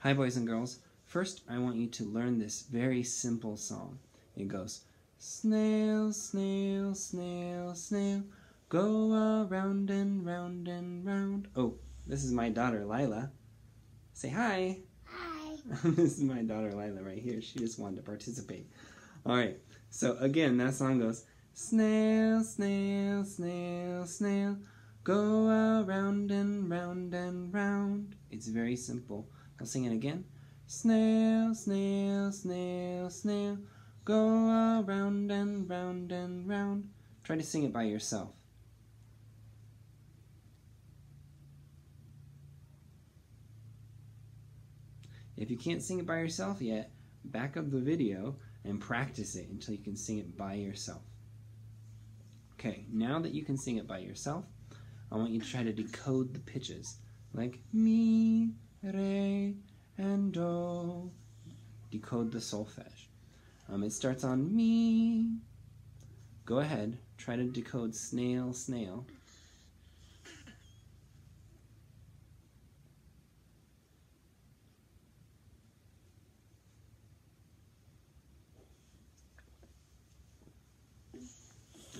Hi, boys and girls. First, I want you to learn this very simple song. It goes, Snail, snail, snail, snail, go around and round and round. Oh, this is my daughter, Lila. Say hi. Hi. this is my daughter, Lila, right here. She just wanted to participate. All right, so again, that song goes, Snail, snail, snail, snail, go around and round and round. It's very simple. I'll sing it again. Snail, snail, snail, snail, go around and round and round. Try to sing it by yourself. If you can't sing it by yourself yet, back up the video and practice it until you can sing it by yourself. Okay, now that you can sing it by yourself, I want you to try to decode the pitches like mi, re, and do. Decode the solfege. Um, it starts on mi. Go ahead, try to decode snail, snail.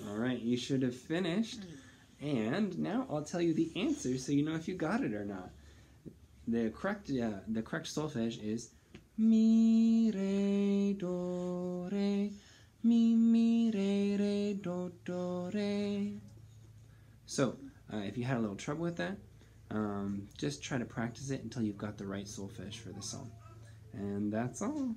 All right, you should have finished. And now I'll tell you the answer so you know if you got it or not. The correct uh, the correct solfege is mi re do re mi mi re re do do re. So uh, if you had a little trouble with that, um, just try to practice it until you've got the right solfege for the song. And that's all.